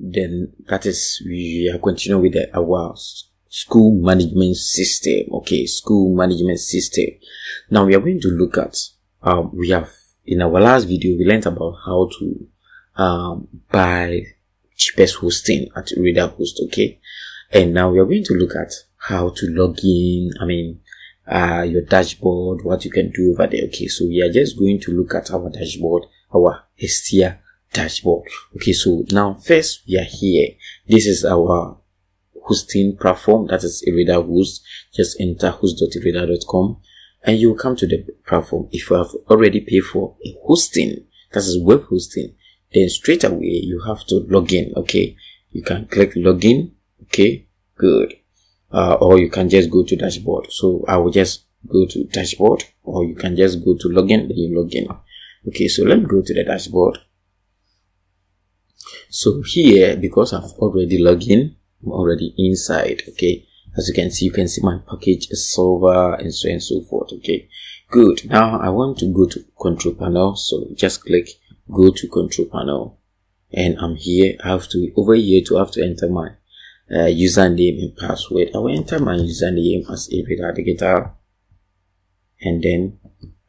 then that is we are continuing with the, our school management system. Okay school management system. Now we are going to look at um, we have in our last video we learned about how to um, buy cheapest hosting at Eredda Host okay? And now we are going to look at how to log in. I mean uh, your dashboard what you can do over there okay? So we are just going to look at our dashboard our Hestia dashboard. Okay so now first we are here. This is our hosting platform. That is Eredda host just enter host.eredda.com and you will come to the platform. If you have already paid for a hosting that is web hosting then straight away you have to log in okay? You can click login okay? Good. Uh, or you can just go to dashboard. So i will just go to dashboard or you can just go to login then you log in. Okay so let me go to the dashboard so here because i've already logged in i'm already inside okay as you can see you can see my package is solver and so and so forth okay good now i want to go to control panel so just click go to control panel and i'm here i have to over here to have to enter my uh, username and password. I will enter my username as Avida Digital and then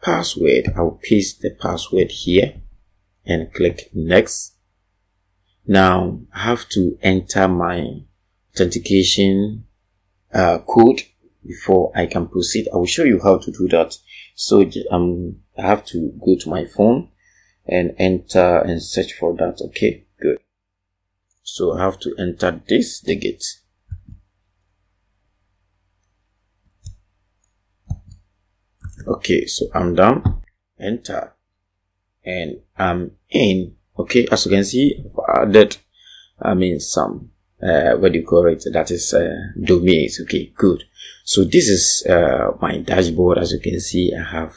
password. I will paste the password here and click next. Now I have to enter my authentication uh, code before I can proceed. I will show you how to do that. So um, I have to go to my phone and enter and search for that. Okay, good so I have to enter this digit okay so I'm done enter and I'm in okay as you can see I've added I mean some uh, what do you call it? That is uh, domains. Okay good. So this is uh, my dashboard. As you can see I have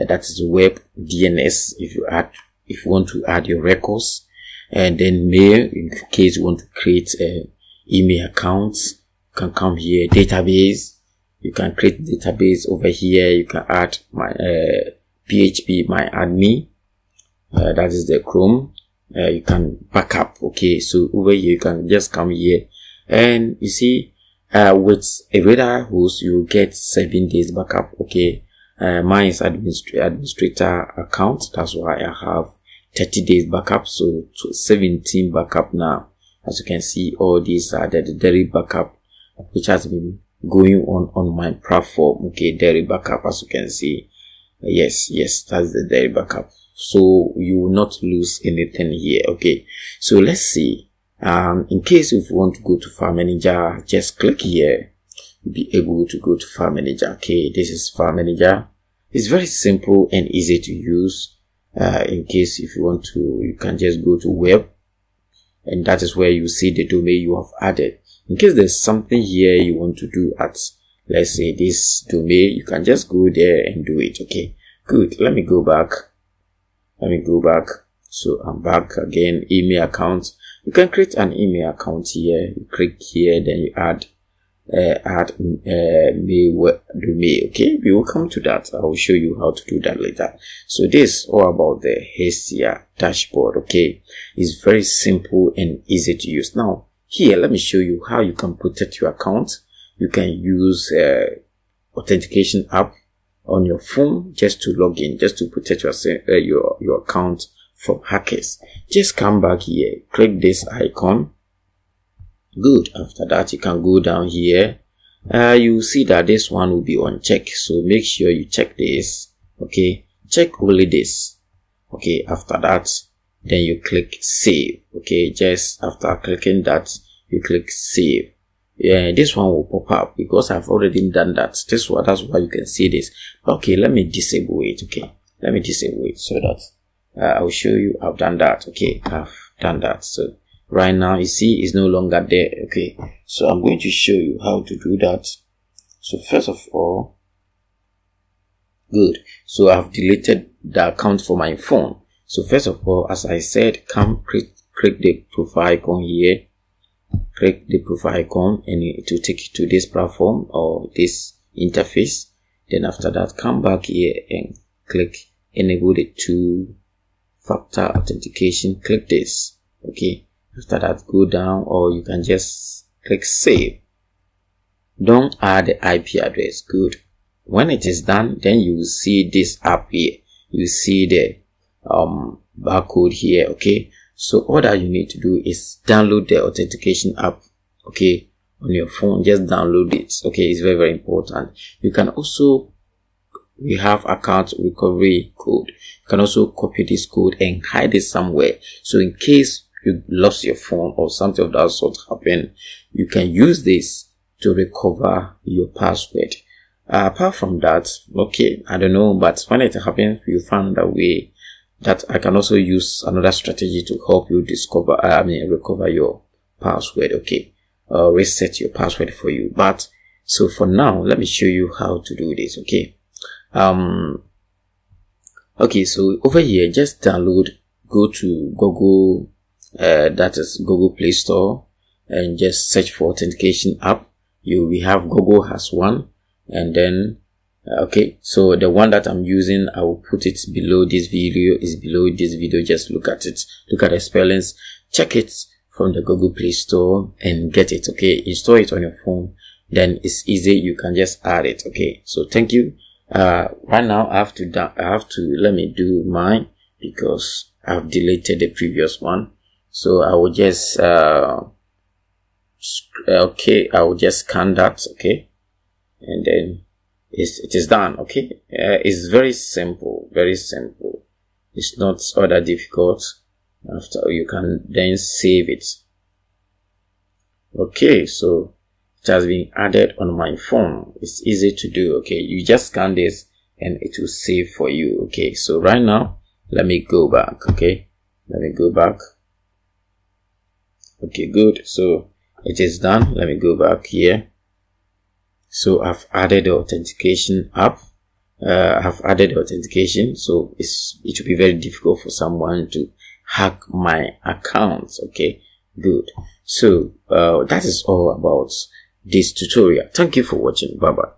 uh, that is web DNS if you add if you want to add your records and then mail in case you want to create a email accounts you can come here database. You can create database over here. You can add my uh, php my admin uh, that is the cron. Uh, you can backup okay? So over here you can just come here. And you see uh, with Eredda host you get seven days backup okay? Uh, mine is administrator administrator account. That's why i have 30 days backup. So 17 backup now. As you can see all these are the daily backup which has been going on on my platform okay? Daily backup as you can see. Yes yes that's the daily backup so you will not lose anything here okay? So let's see. Um in case if you want to go to file manager just click here. You'll be able to go to file manager okay? This is file manager. It's very simple and easy to use. Uh, in case if you want to you can just go to web. And that is where you see the domain you have added. In case there's something here you want to do at let's say this domain you can just go there and do it okay? Good. Let me go back let me go back so i'm back again email account. You can create an email account here. You click here then you add uh, add uh, domain. Okay we will come to that. I will show you how to do that later. So this all about the Hestia dashboard okay? It's very simple and easy to use. Now here let me show you how you can protect your account. You can use uh, authentication app on your phone just to log in just to protect your uh, your your account from hackers. Just come back here click this icon. Good. After that you can go down here. Uh, you see that this one will be on check so make sure you check this okay? Check only this okay? After that then you click save okay? Just after clicking that you click save yeah this one will pop up because i've already done that. This one that's why you can see this. Okay let me disable it okay? Let me disable it so that uh, i'll show you i've done that okay? I've done that. So right now you see it's no longer there okay? So i'm going to show you how to do that. So first of all good. So i've deleted the account for my phone. So first of all as i said come click, click the profile icon here click the profile icon and it will take you to this platform or this interface. Then after that come back here and click enable the two factor authentication. Click this okay? After that go down or you can just click save. Don't add the ip address good. When it is done then you will see this app here. You see the um barcode here okay so all that you need to do is download the authentication app okay on your phone. Just download it okay it's very very important. You can also we have account recovery code. You can also copy this code and hide it somewhere. So in case you lost your phone or something of that sort happen you can use this to recover your password. Uh, apart from that okay i don't know but when it happens you found a way that i can also use another strategy to help you discover i mean recover your password okay? Uh, reset your password for you. But so for now let me show you how to do this okay? Um okay so over here just download go to google uh, that is google play store and just search for authentication app. You we have google has one and then okay so the one that i'm using i will put it below this video is below this video. Just look at it. Look at the spellings. Check it from the google play store and get it okay? Install it on your phone. Then it's easy. You can just add it okay? So thank you. Uh right now i have to i have to let me do mine because i've deleted the previous one. So i will just uh okay i will just scan that okay? And then it's, it is done okay? Uh, it's very simple very simple. It's not all that difficult. After you can then save it. Okay so it has been added on my phone. It's easy to do okay? You just scan this and it will save for you okay? So right now let me go back okay? Let me go back. Okay good. So it is done. Let me go back here so I've added the authentication app. Uh, I've added the authentication. So it's it will be very difficult for someone to hack my account. Okay good. So uh, that is all about this tutorial. Thank you for watching. Bye bye